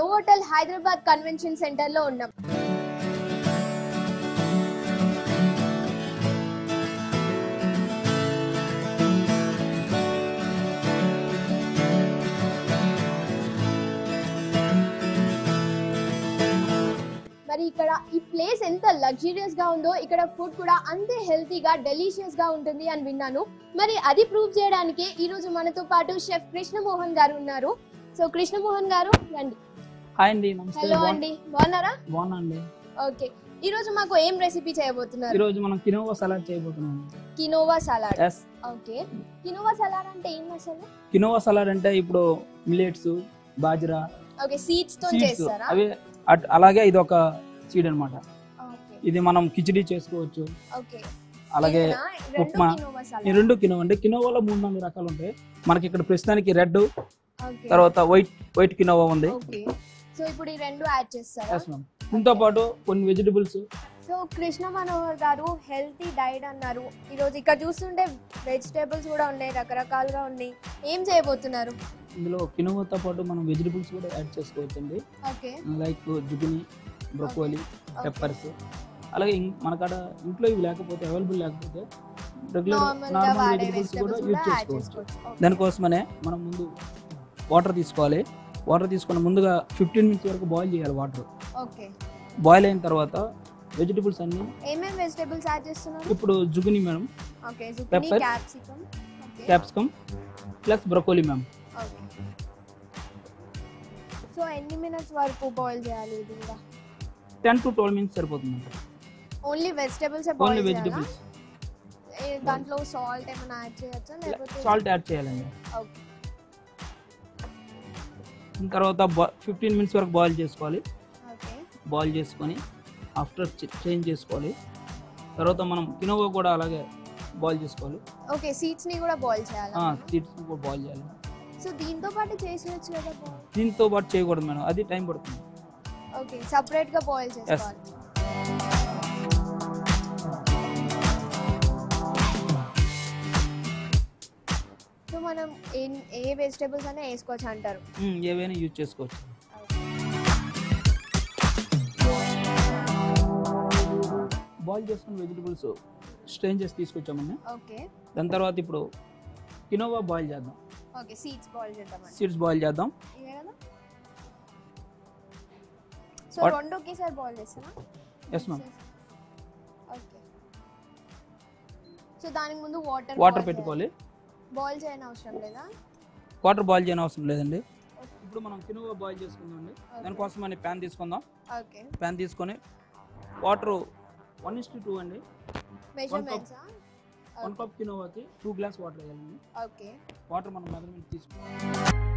Novotel Hyderabad convention సెంటర్లో ఉన్నాం. మరి ఇక్కడ ఈ ప్లేస్ ఎంత లగ్జరియస్గా ఉందో ఇక్కడ ఫుడ్ కూడా అంతే హెల్తీగా డెలిషియస్గా ఉంటుంది అని విన్నాను. మరి అది ప్రూవ్ చేయడానికి ఈ రోజు మనతో పాటు షెఫ్ కృష్ణమోహన్ గారు ఉన్నారు. సో కృష్ణమోహన్ గారు రండి. హాయ్ అండి నమస్తే. హలో అండి. బాగున్నారా? బాగున్నా అండి ఓకే. ఈ రోజు మాకు ఏం రెసిపీ చేయబోతున్నారు? ఈరోజు మనం కినోవా సలాడ్ చేయబోతున్నాం. Quinoa salad okay. Quinoa salad అంటే ఏం అసలు? కినోవా సలాడ్ అంటే ఇప్పుడు మిల్లెట్స్ బాజ్రా. ఓకే సీడ్స్తో చేస్తారా? అవి అలాగే ఇది ఒక సీడ్ అన్నమాట. ఓకే. ఇది మనం కిచిడి చేసుకోవచ్చు. ఓకే. అలాగే ఉప్మా. ఈ రెండు కినోవా అంటే కినోవాలో మూడు నాలుగు రకాలు ఉంటాయి. మనకి ఇక్కడ ప్రస్తుతానికి రెడ్ తర్వాత వైట్ వైట్ కినోవా ఉంది. ఓకే సో ఇప్పుడు ఈ రెండు యాడ్ చేస్తారా? దీంతో పాటు కొన్ని వెజిటబుల్స్ సో కృష్ణ మనోహర్ గారు హెల్తీ డైట్ అన్నారు. ఈరోజు ఇక్కడ చూస్తుంటే వెజిటేబుల్స్ కూడా ఉన్నాయి రకరకాలుగా ఉన్నాయి. ఏం చేయబోతున్నారు? ఇందులో కినోవాతో పాటు మనం వెజిటబుల్స్ కూడా యాడ్ చేసుకోవచ్చు అండి okay like zucchini broccoli peppers అలాగే మనకాడ ఇంట్లో ఇవి లేకపోతే అవైలబుల్ లేకపోతే రెగ్యులర్ నార్మల్ వెజిటబుల్స్ కూడా యూజ్ చేసుకోవచ్చు. దానికోసమనే మనం ముందు వాటర్ తీసుకోవాలి. వాటర్ తీసుకుని ముందుగా ఫిఫ్టీన్ మినిట్స్ వరకు బాయిల్ చేయాలి వాటర్. ఓకే. బాయిల్ అయిన తర్వాత వెజిటబుల్స్ అన్ని ఏమేం వెజిటేబుల్స్ యాడ్ చేస్తున్నారు? ఇప్పుడు zucchini madam okay Pepper. Capsicum capsicum plus broccoli ma'am so ఎన్ని మినిట్స్ వరకు బాయిల్ చేయాలి ఇది కూడా? టెన్ టు ట్వెల్వ్ మినిట్స్ సరిపోతుంది ఓన్లీ వెజిటేబుల్స్ ఓన్లీ వెజిటబుల్స్ దాంట్లో సాల్ట్ ఏమైనా యాడ్ చేయొచ్చా? లేకపోతే సాల్ట్ యాడ్ చేయాలండి. ఓకే. దాని తర్వాత ఫిఫ్టీన్ మినిట్స్ వరకు బాయిల్ చేసుకోవాలి. బాయిల్ చేసుకొని ఆఫ్టర్ చేంజ్ చేసుకోవాలి. తర్వాత మనం కినోవా కూడా అలాగే బాయిల్ చేసుకోవాలి. ఓకే సీడ్స్ని కూడా బాయిల్ చేయాలా? సీడ్స్ కూడా బాయిల్ చేయాలి. సో దీంతో పాటు చేసేయచ్చు కదా? దీంతో పాటు చేయకూడదు మేడం అది టైం పడుతుంది. ఓకే సపరేట్గా బాయిల్ చేసుకోవాలి. ఏ- ఏ వెజిటేబుల్స్ అయినా వేసుకోవచ్చు అంటారు. ఏవైనా యూజ్ చేసుకోవచ్చు. బాయిల్ చేసుకున్న వెజిటబుల్స్ స్ట్రెయిన్ చేసి తీసుకొచ్చామండి ఓకే. దాని తర్వాత ఇప్పుడు కినోవా బాయిల్ చేద్దాం. ఓకే సీడ్స్ బాయిల్ చేద్దామండి. సీడ్స్ బాయిల్ చేద్దాం. కదా సో What? రెండు ఒకేసారి బాయిల్ చేస్తానా? Yes, ma'am. ఓకే. సో దానికి ముందు వాటర్ వాటర్ పెట్టుకోవాలి. బాయిల్ చేయని అవసరం లేదా? వాటర్ బాయిల్ చేయని అవసరం లేదండి. ఇప్పుడు మనం కినోవా బాయిల్ చేసుకుందామండి. దానికోసం అని ప్యాన్ తీసుకుందాం. ఓకే. ప్యాన్ తీసుకొని వాటర్ వన్ ఇస్ టూ అండి. వన్ కప్ కినోవాకి టూ గ్లాస్ వాటర్ వేయాలండి. ఓకే. వాటర్ మనం మెజర్మెంట్ తీసుకుంటాం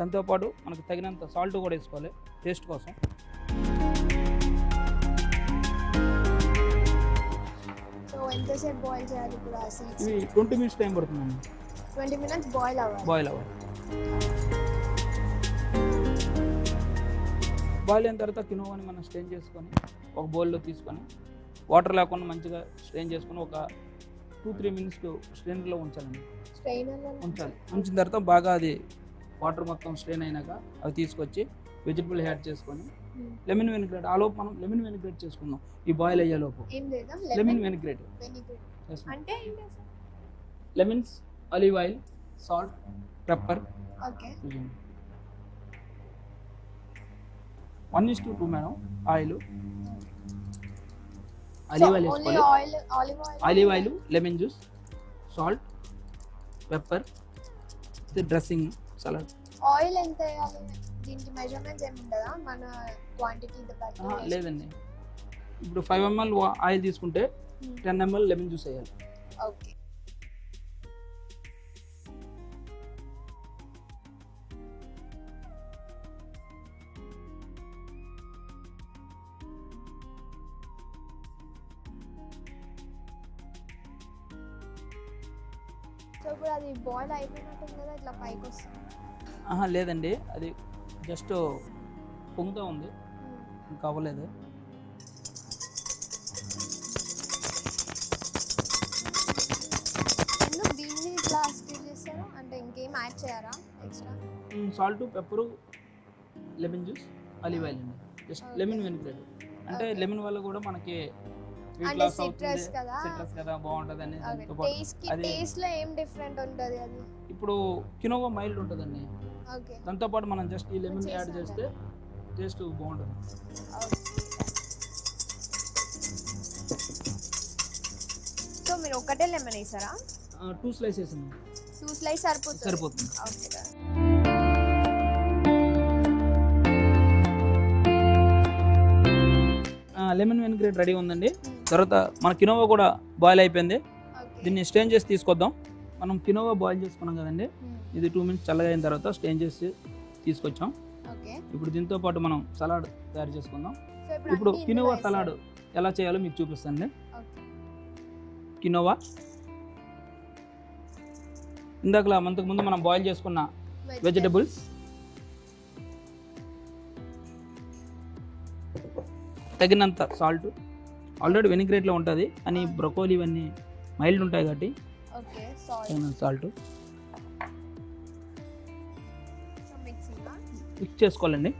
దాంతోపాటు మనకు తగినంత సాల్ట్ కూడా వేసుకోవాలి టేస్ట్ కోసం. ఎంతసేపు బాయిల్ చేయాలి ఇప్పుడు ఆ సీడ్స్ ఇవి ట్వంటీ మినిట్స్ టైం పడుతుందండి. ట్వంటీ మినిట్స్ బాయిల్ అవ్వాలి. బాయిల్ అవ్వాలి. బాయిల్ అయిన తర్వాత కినోవాని మనం స్ట్రెయిన్ చేసుకొని ఒక బౌల్లో తీసుకొని వాటర్ లేకుండా మంచిగా స్ట్రెయిన్ చేసుకొని ఒక టూ త్రీ మినిట్స్ స్ట్రెయిన్లో ఉంచాలండి. ఉంచాలి. ఉంచిన తర్వాత బాగా అది వాటర్ మొత్తం స్ట్రెయిన్ అయినాక అవి తీసుకొచ్చి వెజిటబుల్ యాడ్ చేసుకొని లెమన్ వెనిగ్రేట్. ఆ లోపు మనం లెమన్ వెనిగ్రేట్ చేసుకుందాం. ఈ బాయిల్ అయ్యే లోపు. Lemon vinaigrette. అంటే lemons olive oil salt pepper. One is to two madam. Oil. Olive oil వేసుకోవాలి. Oil olive oil. Olive oil lemon juice salt pepper dressing. Salad oil ఎంత వేయాలి దీనికి మెజర్మెంట్స్ ఏమి ఉండదా? మన క్వాంటిటీ బట్టి లేదండి. ఇప్పుడు ఫైవ్ ఎంఎల్ ఆయిల్ తీసుకుంటే టెన్ ఎంఎల్ లెమన్ జ్యూస్ వేయాలి. ఓకే సో ఇప్పుడు అది బాయిల్ అయిపోయినట్టుంది కదా ఇట్లా పైకి వస్తుంది? ఆహా లేదండి అది జస్ట్ పొంగుతూ ఉంది. ఇంకా అవ్వలేదు salt pepper lemon juice olive oil అండి జస్ట్. లెమన్ వెనిగ్రేట్ అంటే. లెమన్ వల్ల కూడా మనకి అంటే సిట్రస్ కదా. సిట్రస్ కదా బాగుంటుంది అని టేస్ట్ టేస్ట్లో ఏం డిఫరెంట్ ఉంటుంది అది? ఇప్పుడు కినోవా మైల్డ్ ఉంటుందండి. ఓకే. దాంతో పాటు మనం జస్ట్ ఈ లెమన్ యాడ్ చేసాం చేస్తే టేస్ట్ బాగుంటుంది. సో మీరు ఒకటే లెమన్ వేసారా? టూ స్లైసెస్ టూ స్లైస్ సరిపోతుంది. సరిపోతుంది. ఓకే. లెమన్ వెనిగ్రేట్ రెడీ ఉందండి. తర్వాత మన కినోవా కూడా బాయిల్ అయిపోయింది. దీన్ని స్టెయిన్ చేసి తీసుకొద్దాం. మనం కినోవా బాయిల్ చేసుకున్నాం కదండి. ఇది టూ మినిట్స్ చల్లగా అయిన తర్వాత స్టెయిన్ చేసి తీసుకొచ్చాం. ఇప్పుడు దీంతో పాటు మనం సలాడ్ తయారు చేసుకుందాం. ఇప్పుడు కినోవా సలాడ్. ఎలా చేయాలో మీకు చూపిస్తానండి. ఓకే. కినోవా. ఇందాకలా అంతకు ముందు మనం బాయిల్ చేసుకున్న వెజిటబుల్స్ తగినంత సాల్ట్ ఆల్రెడీ వెనిగ్రేట్లో ఉంటుంది అని బ్రొకోలీ ఇవన్నీ మైల్డ్ ఉంటాయి కాబట్టి సాల్ట్ మిక్స్ చేసుకోవాలండి.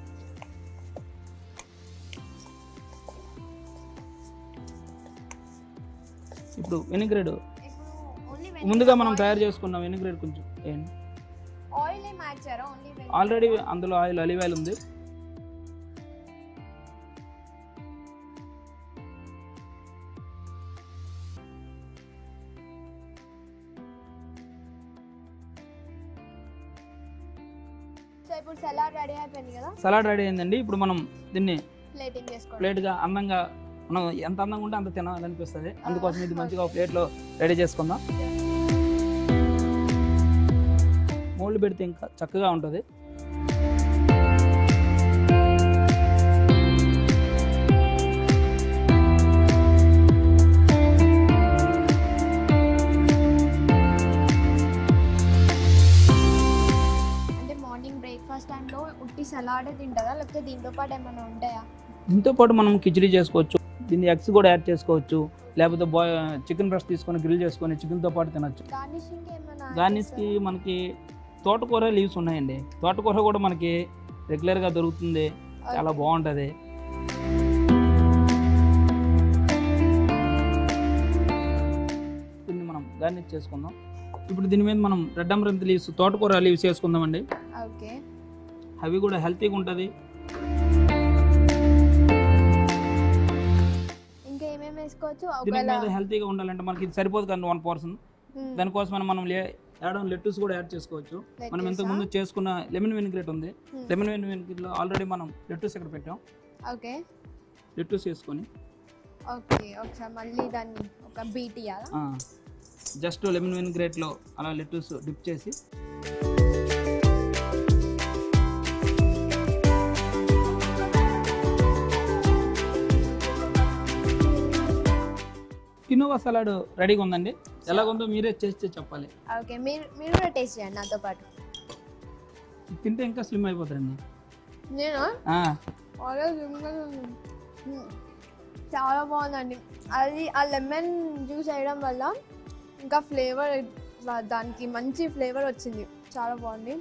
ఇప్పుడు వెనిగ్రేడ్ ముందుగా మనం తయారు చేసుకున్న వెనిగ్రేడ్ కొంచెం ఆల్రెడీ అందులో ఆయిల్ అలివ్ ఆయిల్ ఉంది. ఇప్పుడు సలాడ్ రెడీ అయిపోయింది కదా. సలాడ్ రెడీ అయిందండి. ఇప్పుడు మనం దీన్ని ప్లేట్గా అందంగా మనం ఎంత అందంగా ఉంటే అంత తినాలనిపిస్తుంది. అందుకోసం ఇది మంచిగా ఒక ప్లేట్లో రెడీ చేసుకుందాం. మోల్డ్ పెడితే ఇంకా చక్కగా ఉంటుంది. ఉట్టి సలాడే తింటారా? లేకపోతే దీంతో పాటు ఏమైనా ఉంటాయా? దీంతో పాటు మనం కిచిడి చేసుకోవచ్చు. దీన్ని ఎగ్స్ కూడా యాడ్ చేసుకోవచ్చు. లేకపోతే బాయ్ చికెన్ బ్రష్ తీసుకొని గ్రిల్ చేసుకొని చికెన్తో పాటు తినచ్చు. గార్నిష్కి? మనకి తోటకూర లీవ్స్ ఉన్నాయండి. తోటకూర కూడా మనకి రెగ్యులర్గా దొరుకుతుంది. చాలా. బాగుంటుంది. దీన్ని మనం గార్నిష్ చేసుకుందాం. ఇప్పుడు దీని మీద మనం రెడ్ అమరంతి లీవ్స్ తోటకూర లీవ్స్ వేసుకుందామండి. ఓకే. అవి కూడా హెల్తీగా ఉంటుంది. మీద హెల్తీగా ఉండాలంటే మనకి ఇది సరిపోదు కానీ వన్ పర్సన్. దానికోసం మనం యాడ్ లెట్టూస్ కూడా యాడ్ చేసుకోవచ్చు. మనం ఇంతకు ముందు చేసుకున్న లెమన్ వెనిగ్రేట్ ఉంది. లెమన్ వెనిగ్రేట్లో ఆల్రెడీ మనం లెట్టూస్ ఇక్కడ పెట్టాం. ఓకే. లెట్టూస్ వేసుకొని. ఓకే ఒకసారి మళ్ళీ దాన్ని ఒక బీట్ జస్ట్ లెమన్ వెనిగ్రేట్లో అలా లెట్టూస్ డిప్ చేసి. కినోవా సలాడ్ రెడీగా ఉందండి? ఎలాగుందో మీరే చేస్తే చెప్పాలి. ఓకే మీరు మీరు కూడా టేస్ట్ చేయండి నాతో పాటు. తింటే ఇంకా స్లిమ్ అయిపోతారండి. నేను? చాలా బాగుందండి. అది ఆ లెమన్ జ్యూస్ వేయడం వల్ల ఇంకా ఫ్లేవర్ దానికి మంచి ఫ్లేవర్ వచ్చింది. చాలా బాగుంది.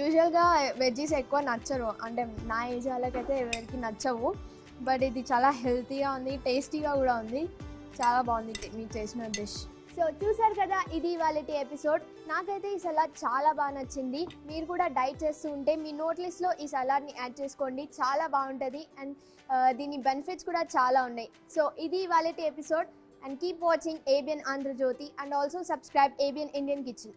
యూజువల్గా వెజ్జీస్ ఎక్కువ నచ్చరు. అంటే నా ఏజ్ వాళ్ళకైతే ఎవరికి నచ్చవు. బట్ ఇది చాలా హెల్తీగా ఉంది టేస్టీగా కూడా ఉంది. చాలా బాగుంది మీరు చేసిన డిష్. సో చూసారు కదా ఇది వాళ్ళ ఎపిసోడ్. నాకైతే ఈ సలాడ్ చాలా బాగా నచ్చింది. మీరు కూడా డైట్ చేస్తూ ఉంటే మీ నోట్ లిస్ట్లో ఈ సలాడ్ని యాడ్ చేసుకోండి. చాలా బాగుంటుంది అండ్ దీని బెనిఫిట్స్ కూడా చాలా ఉన్నాయి. సో ఇది వాళ్ళ episode and keep watching ABN Andhra Jyothi and also subscribe ABN Indian kitchen.